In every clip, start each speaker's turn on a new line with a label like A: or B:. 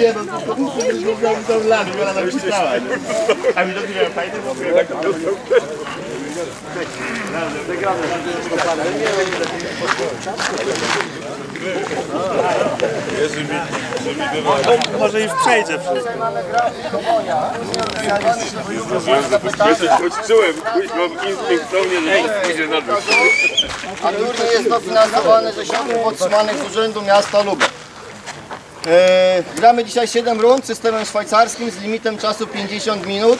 A: Nie no, to to to lat, bo ona napisała. A mi to nie fajne, bo
B: Może już przejdzie.
C: Czułem, kuźwa, instynktownie, że pójdzie na dół.
D: A turniej jest dofinansowany ze środków otrzymanych z Urzędu Miasta Lubek. Gramy dzisiaj 7 rund systemem szwajcarskim z limitem czasu 50 minut.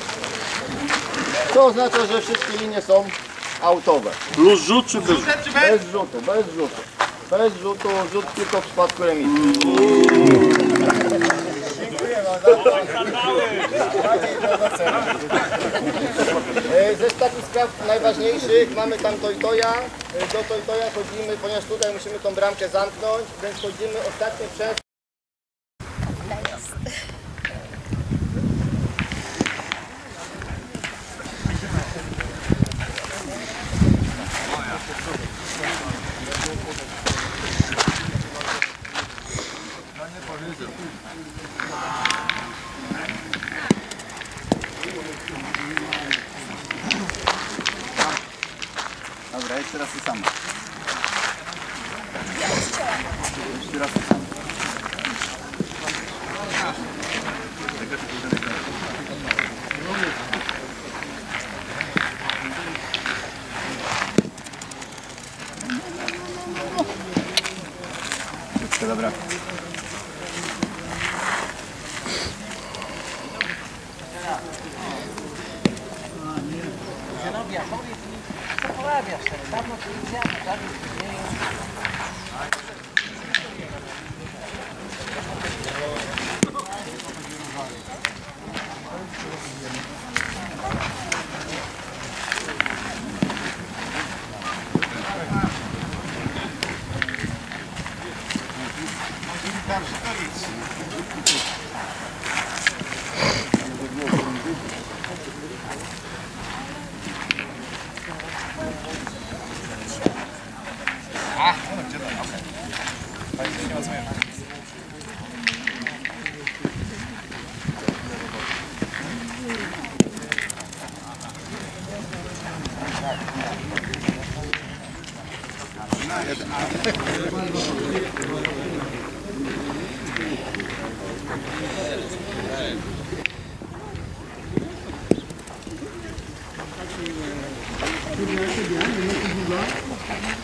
D: To oznacza, że wszystkie linie są autowe.
B: Plus rzut czy bez
D: Bez rzutu, bez rzutu. Bez rzutu, rzut tylko w przypadku remisu. E, Ze takich spraw najważniejszych mamy tam Toytoja. E, Do Toytoja chodzimy, ponieważ tutaj musimy tą bramkę zamknąć, więc chodzimy ostatnio przez
A: Dobra, jeszcze raz ty sama. Wszystko dobra.
E: Zenobia, powiedz mi, co porabiasz teraz? Dawno tu idziemy, dawno tu nie jest. Tam stolicy. 啊，我都
B: 知道，OK。哎，你有什么看法？那。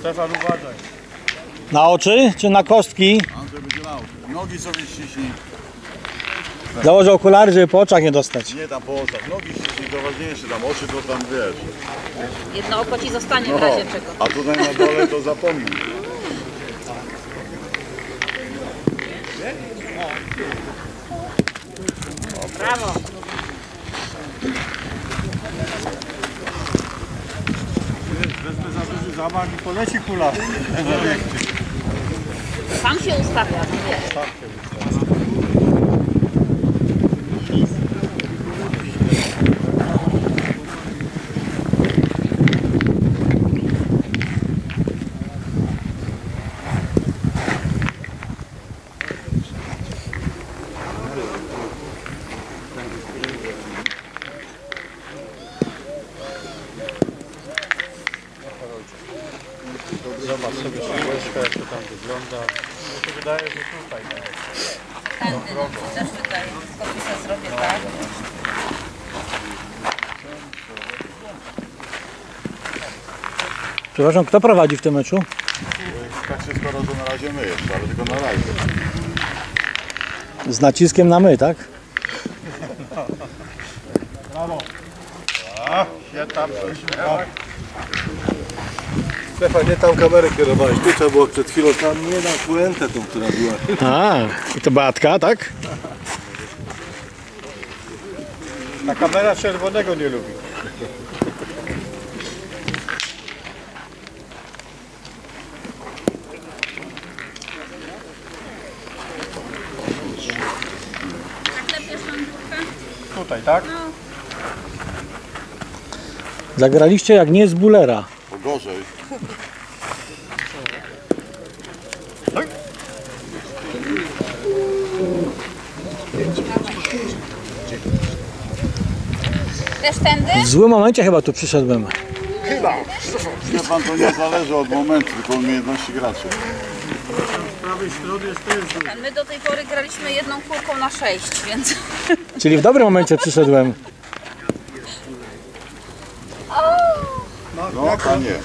B: Stefan uważaj.
F: Na oczy czy na kostki?
C: Andrzej będzie lał. Nogi sobie ściśnij.
F: Założę okulary, żeby po oczach nie dostać.
C: Nie tam po oczach. Nogi ściśnij, to ważniejsze. Tam oczy to tam wiesz.
E: Jedno oko ci zostanie
C: No,
E: w razie czego.
C: a tutaj na dole to zapomnij.
E: Brawo.
B: Zamach i poleci kula.
E: Sam się ustawia, wiesz.
B: Zobacz sobie jak to tam wygląda. Mi się wydaje, że tutaj.
E: Tędy, no, też tutaj. Kopiszę zrobię tak.
F: Przepraszam, kto prowadzi w tym meczu?
C: Tak się skoro to na razie my jeszcze, ale tylko na razie.
F: Z naciskiem na my, tak?
B: A, się tam.
G: Stefan, nie tam kamerę kierowałeś, tu trzeba było przed chwilą tam, nie na puentę tą, która była.
F: A, i to Beatka, tak?
B: Ta kamera czerwonego nie lubi. Tutaj, tak?
F: Zagraliście jak nie z Bulera.
C: Gorzej.
E: Wiesz tędy?
F: W złym momencie chyba tu przyszedłem.
C: Wie pan, to nie zależy od momentu, tylko od umiejętności graczy.
E: My do tej pory graliśmy jedną kulką na sześć, więc...
F: Czyli w dobrym momencie przyszedłem.
C: No, ta nie.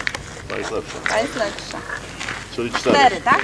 C: Ta jest lepsza.
E: Ta jest lepsza.
C: Czyli cztery.
E: Cztery, tak?